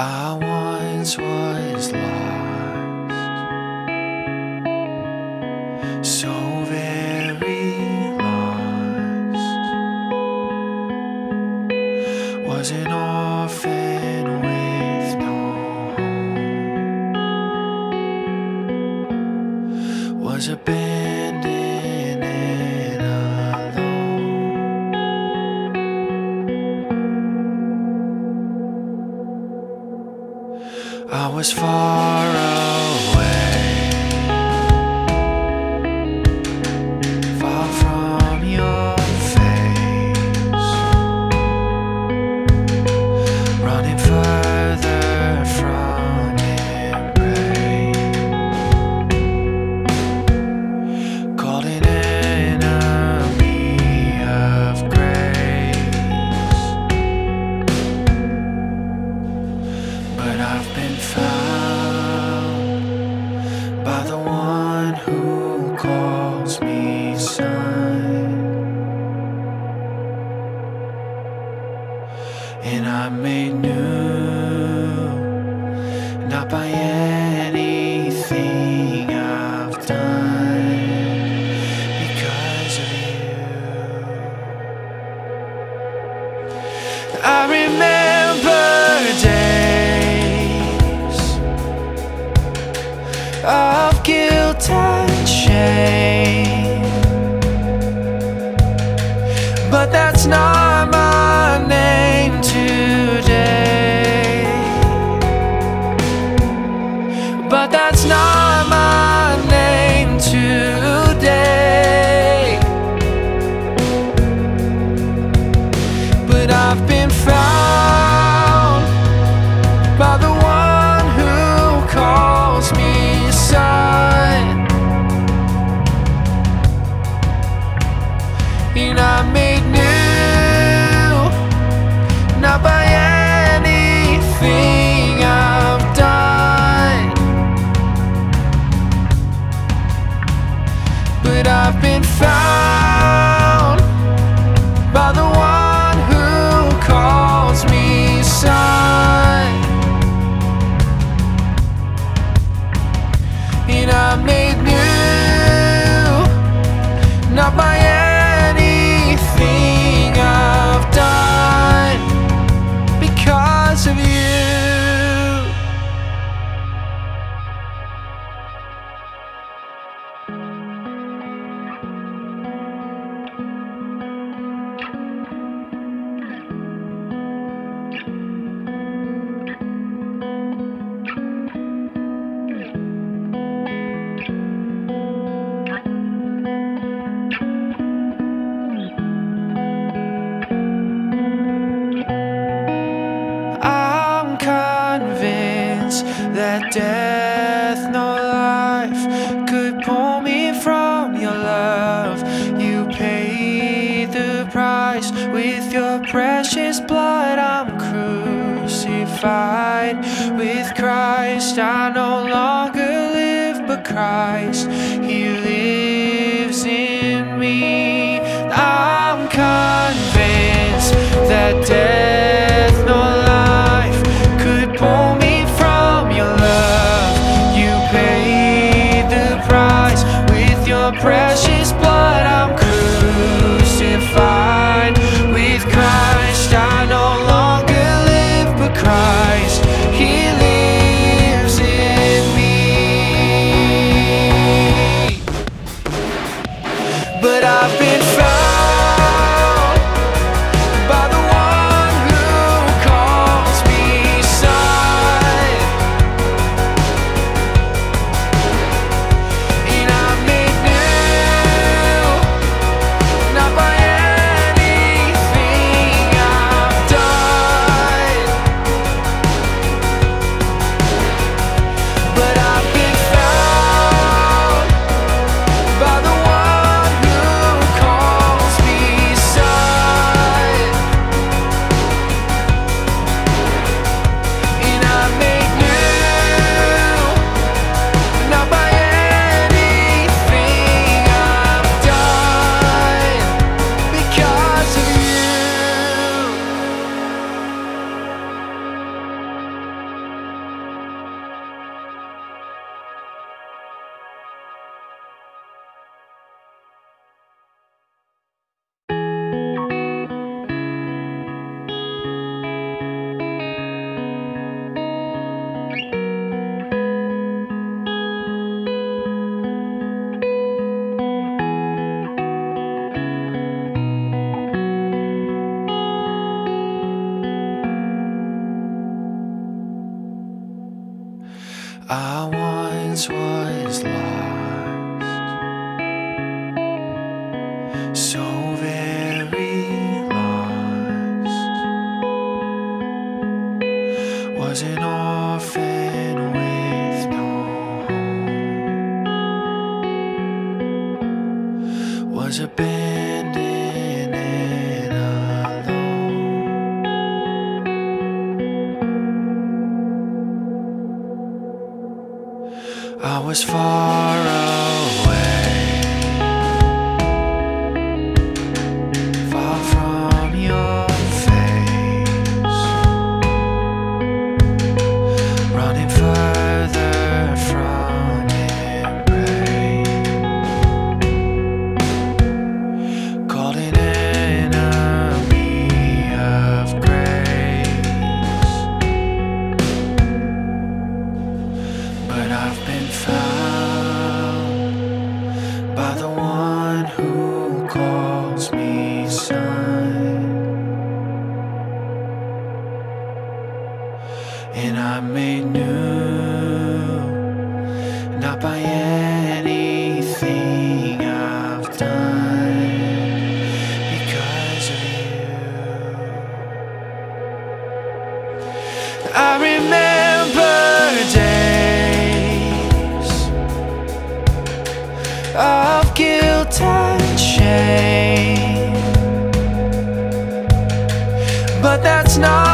I once was lost. I was far away. who calls me. but that's not my name today. with your precious blood I'm crucified with Christ. I no longer live, but Christ, He lives in me. I'm convinced that death. Was an orphan with no home. Was snow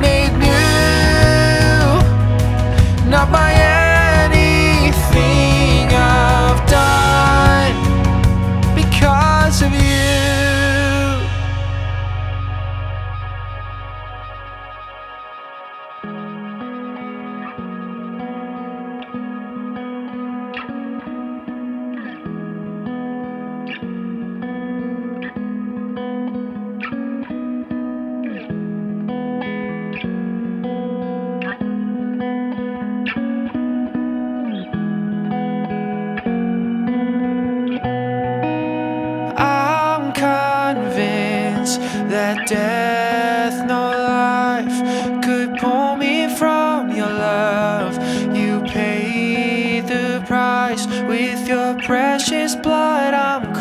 made new, not by that death, no life could pull me from your love. You paid the price with your precious blood. I'm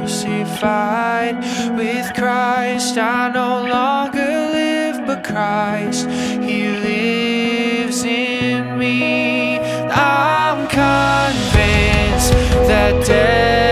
crucified with Christ. I no longer live, but Christ, He lives in me. I'm convinced that death.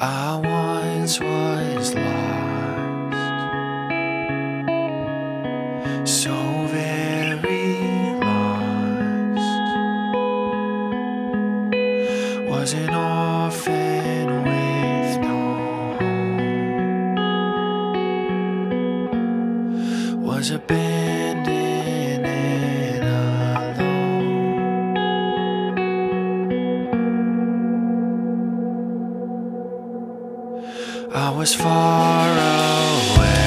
I once was lost. I was far away.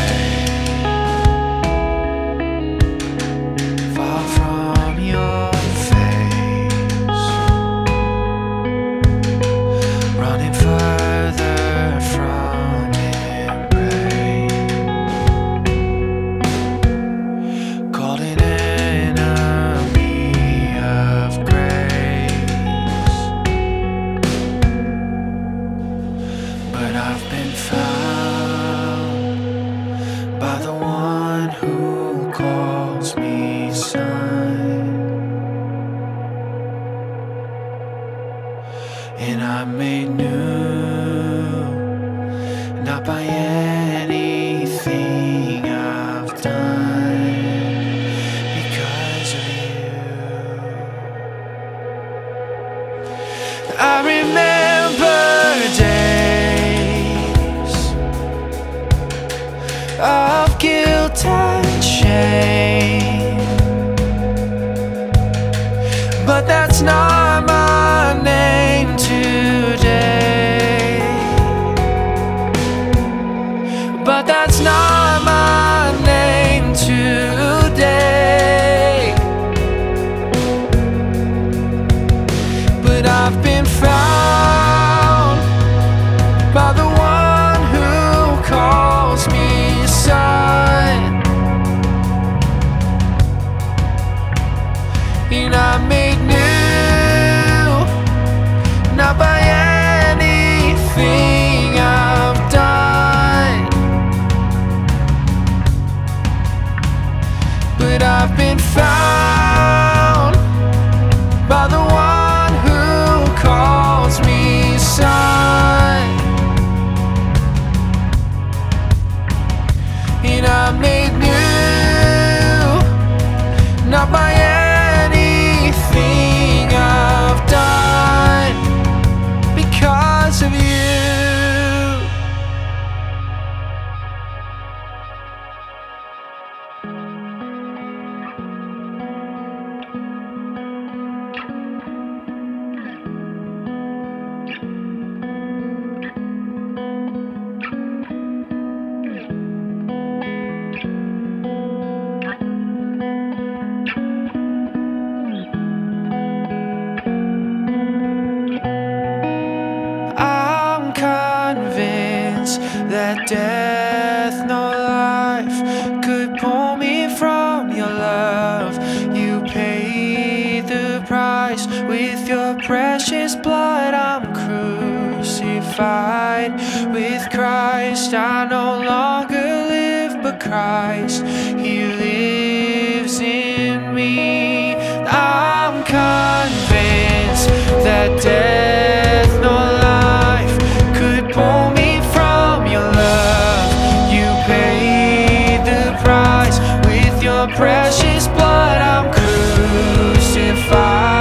precious blood I'm crucified with Christ. I no longer live but Christ He lives in me. I'm convinced that death no life could pull me from your love. You paid the price with your precious blood. I'm crucified.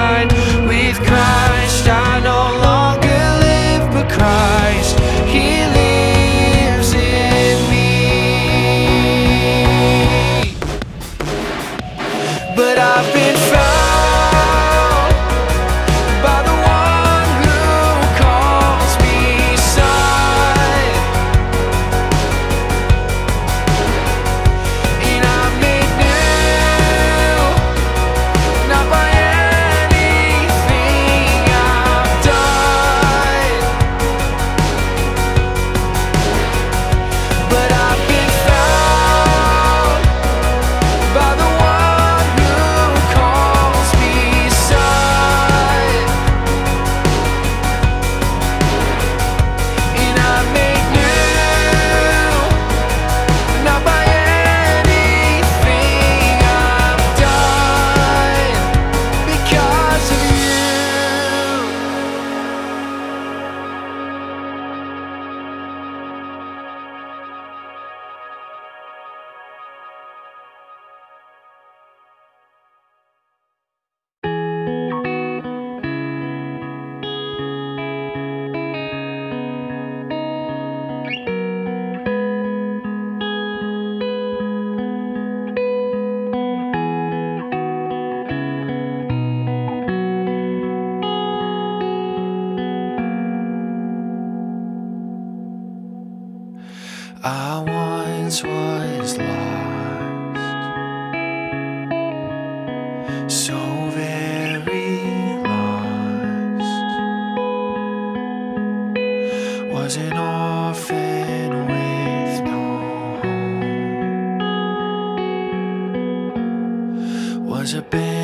Home. Was